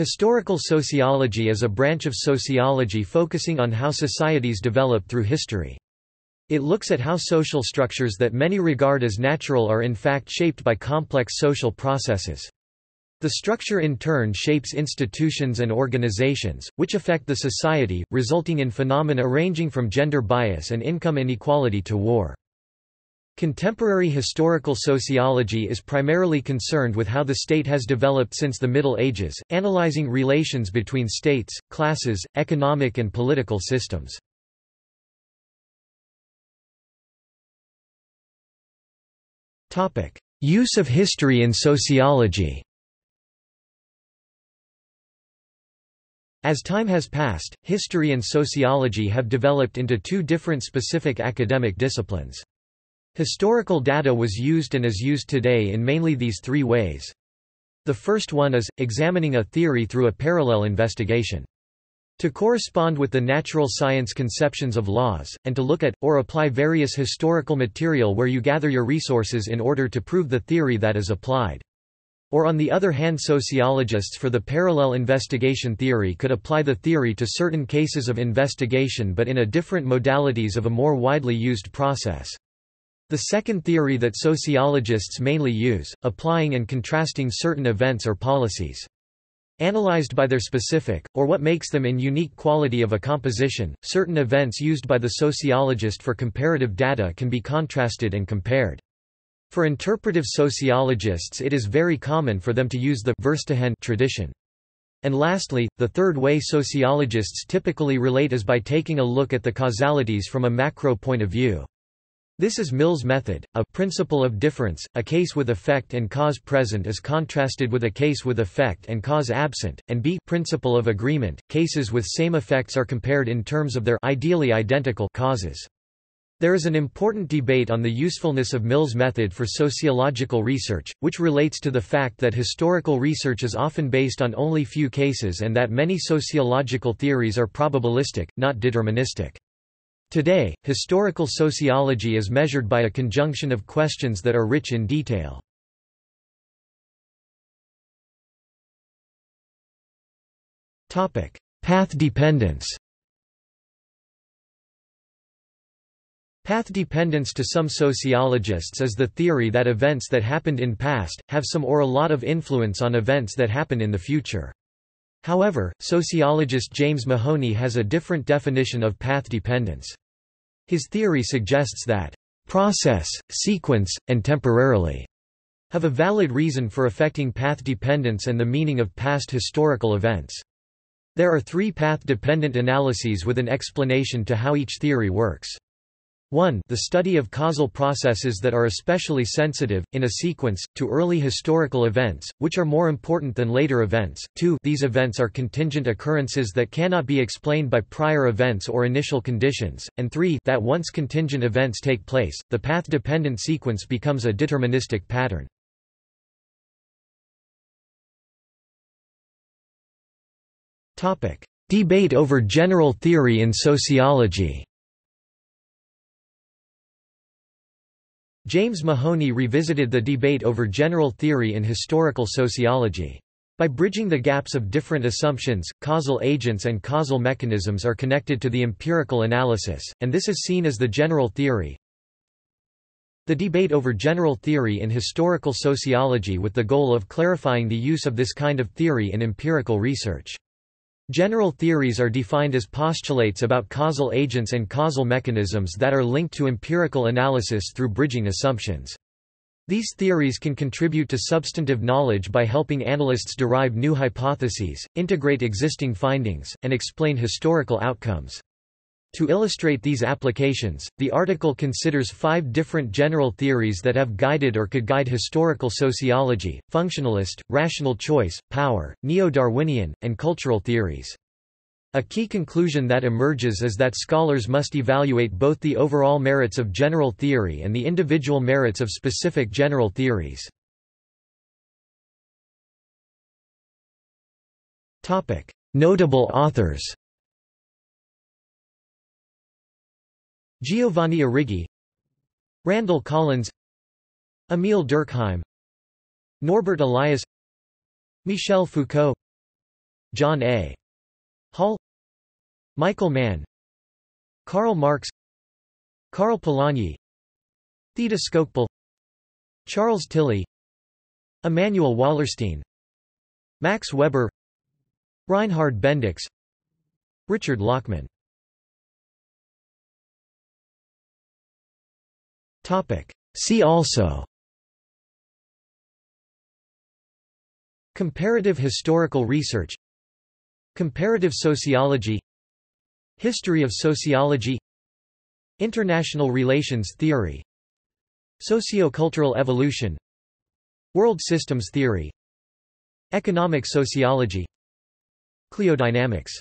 Historical sociology is a branch of sociology focusing on how societies develop through history. It looks at how social structures that many regard as natural are in fact shaped by complex social processes. The structure in turn shapes institutions and organizations, which affect the society, resulting in phenomena ranging from gender bias and income inequality to war. Contemporary historical sociology is primarily concerned with how the state has developed since the Middle Ages, analyzing relations between states, classes, economic and political systems. Use of history in sociology As time has passed, history and sociology have developed into two different specific academic disciplines. Historical data was used and is used today in mainly these three ways. The first one is, examining a theory through a parallel investigation. To correspond with the natural science conceptions of laws, and to look at, or apply various historical material where you gather your resources in order to prove the theory that is applied. Or on the other hand sociologists for the parallel investigation theory could apply the theory to certain cases of investigation but in a different modalities of a more widely used process. The second theory that sociologists mainly use, applying and contrasting certain events or policies. Analyzed by their specific, or what makes them in unique quality of a composition, certain events used by the sociologist for comparative data can be contrasted and compared. For interpretive sociologists it is very common for them to use the Verstehen tradition. And lastly, the third way sociologists typically relate is by taking a look at the causalities from a macro point of view. This is Mill's method, a principle of difference, a case with effect and cause present is contrasted with a case with effect and cause absent, and b principle of agreement, cases with same effects are compared in terms of their ideally identical causes. There is an important debate on the usefulness of Mill's method for sociological research, which relates to the fact that historical research is often based on only few cases and that many sociological theories are probabilistic, not deterministic. Today, historical sociology is measured by a conjunction of questions that are rich in detail. Path dependence Path dependence to some sociologists is the theory that events that happened in past, have some or a lot of influence on events that happen in the future. However, sociologist James Mahoney has a different definition of path dependence. His theory suggests that process, sequence, and temporality have a valid reason for affecting path dependence and the meaning of past historical events. There are three path-dependent analyses with an explanation to how each theory works. 1 the study of causal processes that are especially sensitive, in a sequence, to early historical events, which are more important than later events. 2 these events are contingent occurrences that cannot be explained by prior events or initial conditions, and 3 that once contingent events take place, the path-dependent sequence becomes a deterministic pattern. Debate over general theory in sociology James Mahoney revisited the debate over general theory in historical sociology. By bridging the gaps of different assumptions, causal agents and causal mechanisms are connected to the empirical analysis, and this is seen as the general theory. The debate over general theory in historical sociology with the goal of clarifying the use of this kind of theory in empirical research. General theories are defined as postulates about causal agents and causal mechanisms that are linked to empirical analysis through bridging assumptions. These theories can contribute to substantive knowledge by helping analysts derive new hypotheses, integrate existing findings, and explain historical outcomes. To illustrate these applications, the article considers five different general theories that have guided or could guide historical sociology, functionalist, rational choice, power, neo-Darwinian, and cultural theories. A key conclusion that emerges is that scholars must evaluate both the overall merits of general theory and the individual merits of specific general theories. Notable authors Giovanni Arrighi Randall Collins Emile Durkheim Norbert Elias Michel Foucault John A. Hall Michael Mann Karl Marx Karl Polanyi Theda Skocpol Charles Tilly Immanuel Wallerstein Max Weber Reinhard Bendix Richard Lachmann See also. Comparative historical research. Comparative sociology. History of sociology. International relations theory. Sociocultural evolution. World systems theory. Economic sociology. Cliodynamics